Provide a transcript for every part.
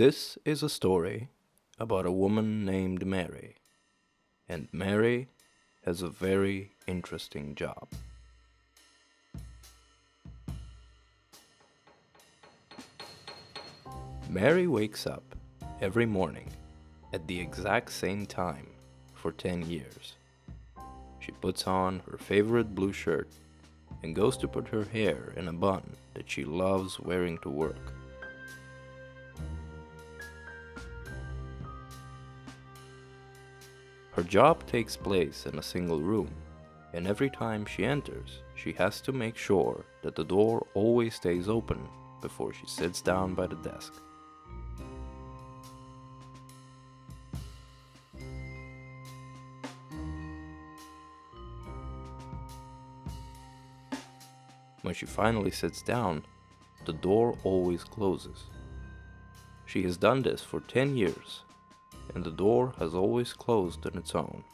This is a story about a woman named Mary. And Mary has a very interesting job. Mary wakes up every morning at the exact same time for 10 years. She puts on her favorite blue shirt and goes to put her hair in a bun that she loves wearing to work. Her job takes place in a single room, and every time she enters, she has to make sure that the door always stays open before she sits down by the desk. When she finally sits down, the door always closes. She has done this for 10 years, and the door has always closed on its own.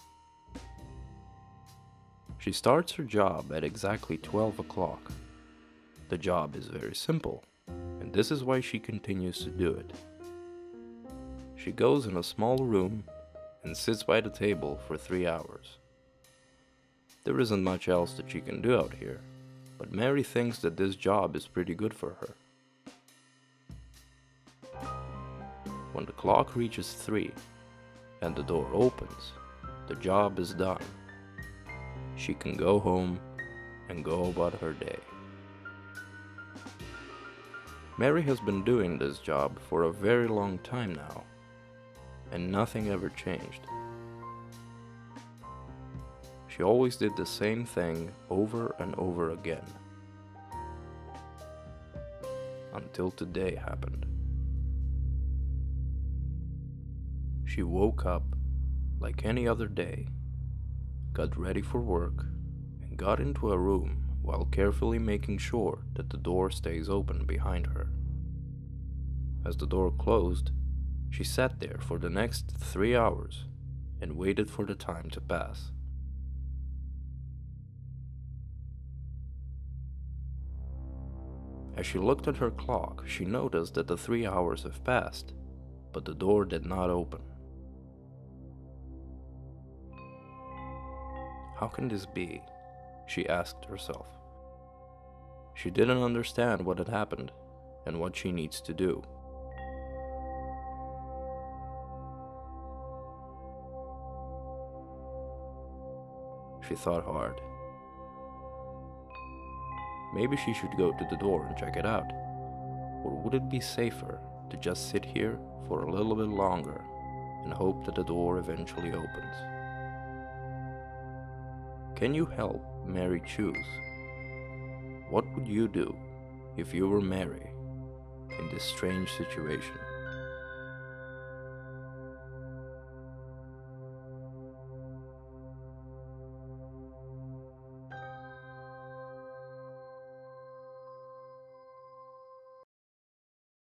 She starts her job at exactly 12 o'clock. The job is very simple, and this is why she continues to do it. She goes in a small room and sits by the table for three hours. There isn't much else that she can do out here but Mary thinks that this job is pretty good for her. When the clock reaches 3 and the door opens, the job is done. She can go home and go about her day. Mary has been doing this job for a very long time now, and nothing ever changed. She always did the same thing over and over again. Until today happened. She woke up like any other day, got ready for work, and got into a room while carefully making sure that the door stays open behind her. As the door closed, she sat there for the next three hours and waited for the time to pass. As she looked at her clock, she noticed that the three hours have passed, but the door did not open. How can this be? she asked herself. She didn't understand what had happened and what she needs to do. She thought hard. Maybe she should go to the door and check it out. Or would it be safer to just sit here for a little bit longer and hope that the door eventually opens? Can you help Mary choose? What would you do if you were Mary in this strange situation?